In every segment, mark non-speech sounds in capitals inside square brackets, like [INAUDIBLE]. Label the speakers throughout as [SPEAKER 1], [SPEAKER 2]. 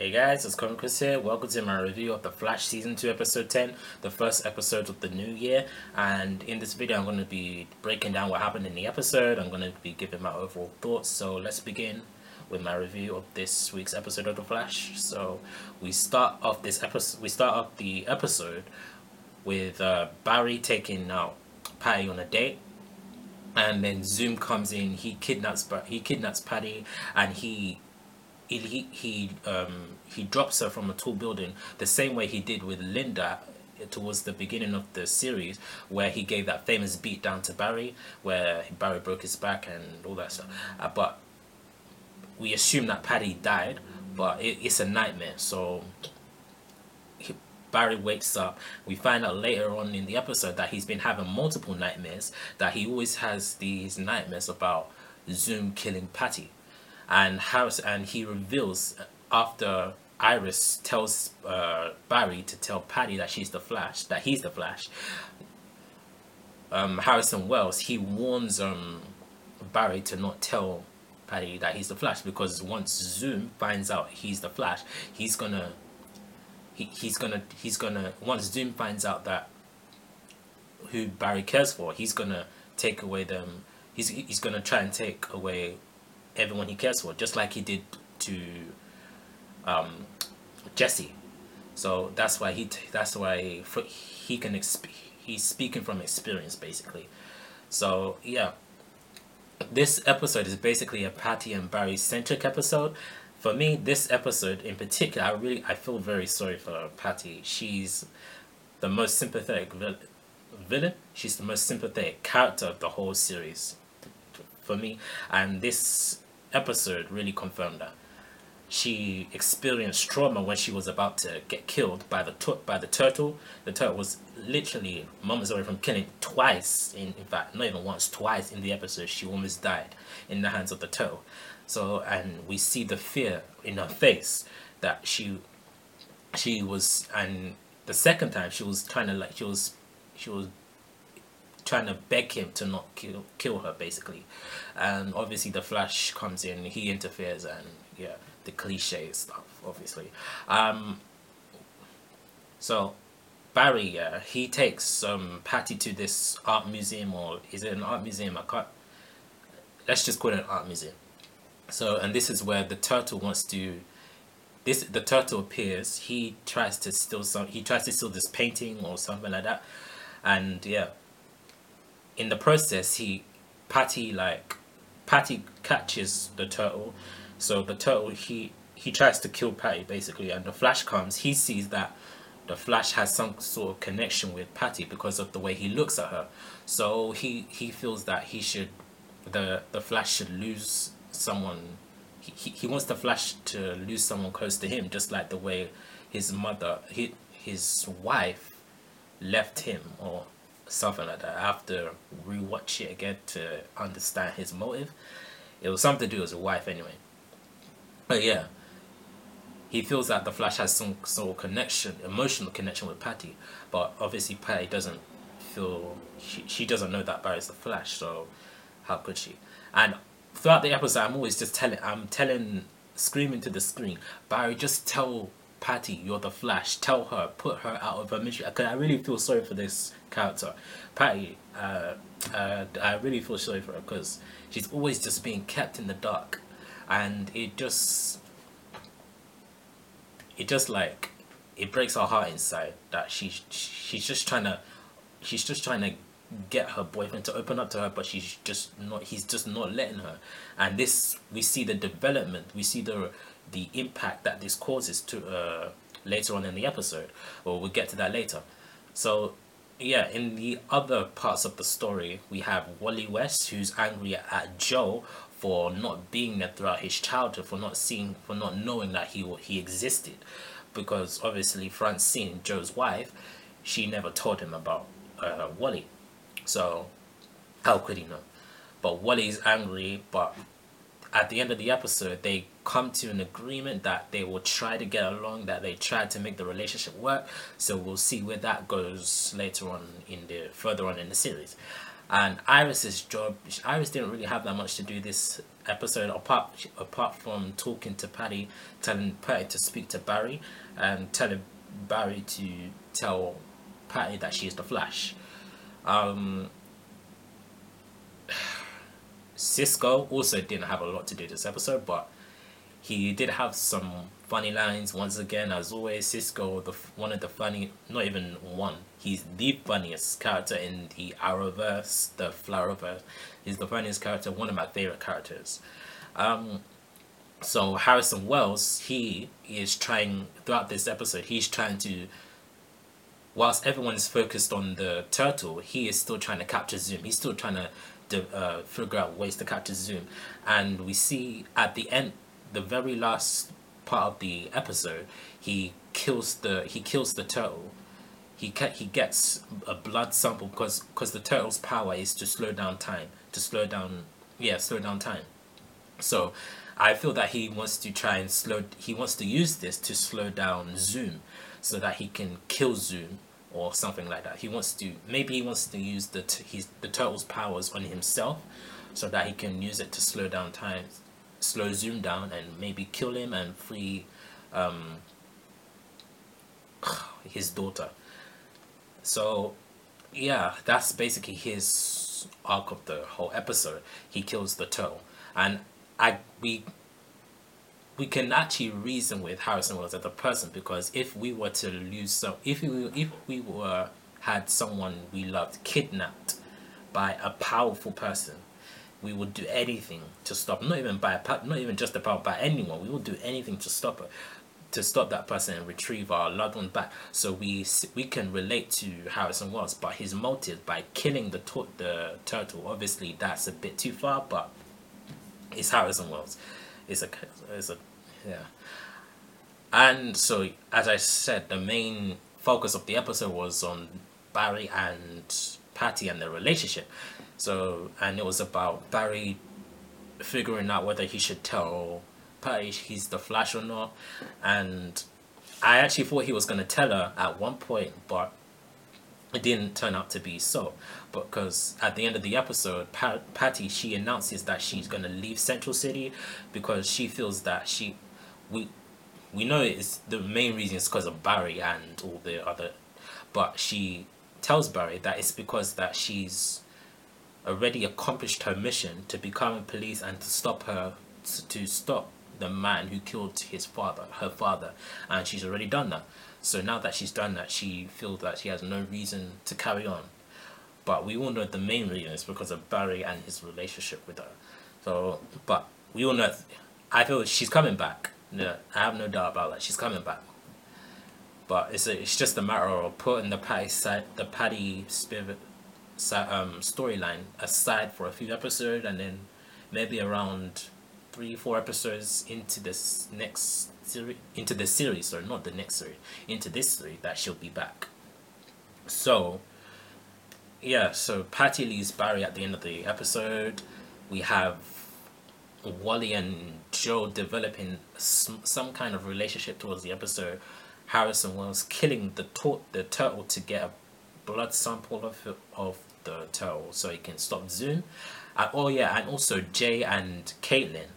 [SPEAKER 1] Hey guys, it's ComiChris here. Welcome to my review of The Flash Season 2 Episode 10, the first episode of the new year. And in this video I'm going to be breaking down what happened in the episode. I'm going to be giving my overall thoughts. So let's begin with my review of this week's episode of The Flash. So we start off this episode, we start off the episode with uh, Barry taking out Patty on a date and then Zoom comes in. He kidnaps, he kidnaps Patty, and he he he um he drops her from a tall building the same way he did with Linda towards the beginning of the series where he gave that famous beat down to Barry where Barry broke his back and all that stuff. Uh, but we assume that Patty died but it, it's a nightmare. So he, Barry wakes up. We find out later on in the episode that he's been having multiple nightmares that he always has these nightmares about Zoom killing Patty and Harris and he reveals after Iris tells uh, Barry to tell Patty that she's the Flash, that he's the Flash. Um, Harrison Wells he warns um, Barry to not tell Patty that he's the Flash because once Zoom finds out he's the Flash, he's gonna he, he's gonna he's gonna once Zoom finds out that who Barry cares for, he's gonna take away them. He's he's gonna try and take away everyone he cares for, just like he did to um, Jesse. So that's why he that's why he can he's speaking from experience basically. So yeah, this episode is basically a Patty and Barry centric episode. For me, this episode in particular, I really I feel very sorry for Patty. She's the most sympathetic villain. She's the most sympathetic character of the whole series for me, and this episode really confirmed that. She experienced trauma when she was about to get killed by the by the turtle. The turtle was literally moments away from killing twice. In, in fact, not even once, twice in the episode. She almost died in the hands of the turtle. So, and we see the fear in her face that she she was and the second time she was trying to like she was she was trying to beg him to not kill kill her basically. And obviously the flash comes in he interferes and yeah the cliche stuff obviously. Um so barry yeah he takes um patty to this art museum or is it an art museum? I can't let's just call it an art museum. So and this is where the turtle wants to this the turtle appears he tries to steal some he tries to steal this painting or something like that. And yeah in the process he Patty like Patty catches the turtle. So the turtle he he tries to kill Patty basically and the Flash comes. He sees that the Flash has some sort of connection with Patty because of the way he looks at her. So he he feels that he should the the Flash should lose someone. He, he, he wants the Flash to lose someone close to him just like the way his mother his, his wife left him or something like that. I have to rewatch it again to understand his motive. It was something to do with his wife anyway. But yeah, he feels that the Flash has some sort of connection, emotional connection with Patty, but obviously Patty doesn't feel she, she doesn't know that Barry's the Flash, so how could she? And throughout the episode, I'm always just telling, I'm telling, screaming to the screen, Barry, just tell Patty, you're the Flash. Tell her, put her out of her misery. Cause I really feel sorry for this character, Patty. Uh, uh, I really feel sorry for her because she's always just being kept in the dark, and it just, it just like, it breaks her heart inside that she she's just trying to, she's just trying to get her boyfriend to open up to her but she's just not he's just not letting her and this we see the development we see the the impact that this causes to uh, later on in the episode. Well, we'll get to that later. So, yeah, in the other parts of the story, we have Wally West, who's angry at Joe for not being there throughout his childhood, for not seeing, for not knowing that he he existed, because obviously Francine, Joe's wife, she never told him about uh, Wally, so how could he know? But Wally's angry, but at the end of the episode, they come to an agreement that they will try to get along, that they try to make the relationship work. So we'll see where that goes later on in the further on in the series. And Iris's job, Iris didn't really have that much to do this episode apart apart from talking to Patty, telling Patty to speak to Barry, and telling Barry to tell Patty that she is the Flash. Um, Cisco also didn't have a lot to do this episode, but he did have some funny lines once again. As always, Cisco, the one of the funny, not even one. He's the funniest character in the Arrowverse, the Flarrowverse. He's the funniest character, one of my favorite characters. Um, so Harrison Wells, he is trying throughout this episode. He's trying to whilst everyone is focused on the turtle, he is still trying to capture Zoom. He's still trying to uh, figure out ways to capture Zoom. And we see at the end, the very last part of the episode, he kills the he kills the turtle. He he gets a blood sample because because the turtle's power is to slow down time, to slow down yeah slow down time. So I feel that he wants to try and slow. He wants to use this to slow down Zoom so that he can kill Zoom or something like that. He wants to maybe he wants to use the t- his the turtle's powers on himself so that he can use it to slow down time, slow Zoom down, and maybe kill him and free um, [SIGHS] his daughter. So yeah, that's basically his arc of the whole episode. He kills the turtle, and I we we can actually reason with Harrison Wells as a person because if we were to lose some, if we if we were had someone we loved kidnapped by a powerful person, we would do anything to stop. Not even by a, not even just about by anyone. We would do anything to stop it, to stop that person and retrieve our loved one back. So we we can relate to Harrison Wells, but his motive by killing the the turtle, obviously that's a bit too far, but it's Harrison Wells. It's a it's a yeah. And so, as I said, the main focus of the episode was on Barry and Patty and their relationship. So, and it was about Barry figuring out whether he should tell Patty he's the Flash or not. And I actually thought he was going to tell her at one point, but it didn't turn out to be so because at the end of the episode Pat- patty she announces that she's going to leave central city because she feels that she we we know it's the main reason is because of barry and all the other but she tells barry that it's because that she's already accomplished her mission to become a police and to stop her to stop the man who killed his father her father and she's already done that so now that she's done that, she feels that she has no reason to carry on. But we all know the main reason is because of Barry and his relationship with her. So, but we all know, I feel she's coming back. Yeah, I have no doubt about that. She's coming back. But it's a, it's just a matter of putting the Patty side, the Patty Spivot, um, storyline aside for a few episodes, and then maybe around three, four episodes into this next series, into the series, or not the next series, into this series that she'll be back. So, yeah, so Patty leaves Barry at the end of the episode. We have Wally and Joe developing some, some kind of relationship towards the episode. Harrison Wells killing the to- the turtle to get a blood sample of of the turtle so he can stop Zoom. Uh, oh yeah, and also Jay and Caitlin.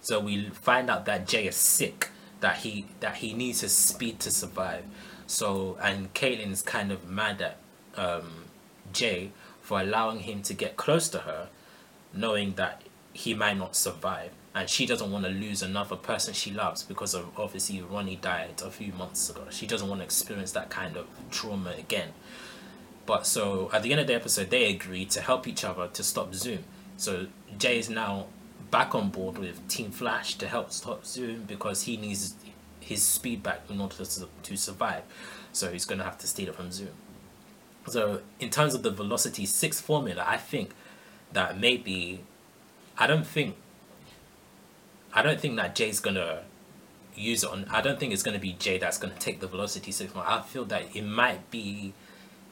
[SPEAKER 1] So we find out that Jay is sick that he that he needs his speed to survive. So and Caitlin's kind of mad at um, Jay for allowing him to get close to her, knowing that he might not survive, and she doesn't want to lose another person she loves because of obviously Ronnie died a few months ago. She doesn't want to experience that kind of trauma again. But so at the end of the episode, they agree to help each other to stop Zoom. So Jay is now back on board with Team Flash to help stop Zoom because he needs his speed back in order to, to survive. So he's going to have to steal it from Zoom. So in terms of the Velocity 6 formula, I think that maybe I don't think I don't think that Jay's to use it on I don't think it's to be Jay that's to take the Velocity 6 formula. I feel that it might be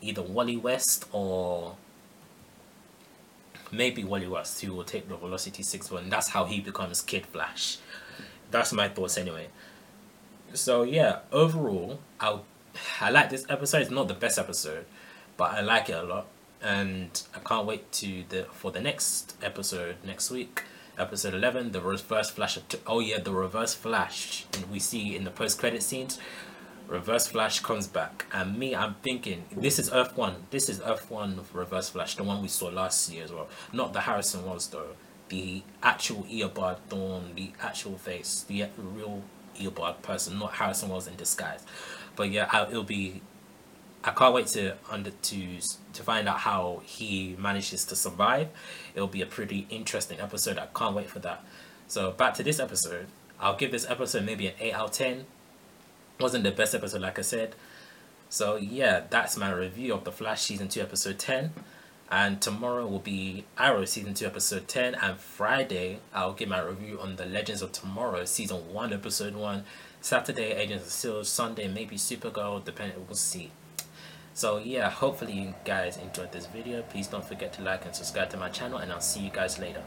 [SPEAKER 1] either Wally West or maybe Wally West who will take the Velocity 6 one. That's how he becomes Kid Flash. That's my thoughts anyway. So yeah, overall, I I like this episode. It's not the best episode, but I like it a lot. And I can't wait to the for the next episode next week episode 11 the reverse flash of oh yeah the reverse flash. And we see in the post-credit scenes reverse flash comes back. And me i'm thinking this is earth one. This is earth one reverse flash the one we saw last year as well. Not the harrison wells though. The actual eobard thawne the actual face the real eobard person not harrison wells in disguise. But yeah I, it'll be I can't wait to under to to find out how he manages to survive. It'll be a pretty interesting episode. I can't wait for that. So back to this episode. I'll give this episode maybe an eight out of ten. Wasn't the best episode, like I said. So yeah, that's my review of the Flash season two, episode ten. And tomorrow will be Arrow season two, episode ten. And Friday, I'll give my review on the Legends of Tomorrow season one, episode one. Saturday, Agents of Shield. Sunday, maybe Supergirl. Depending, we'll see so yeah hopefully you guys enjoyed this video. Please don't forget to like and subscribe to my channel and i'll see you guys later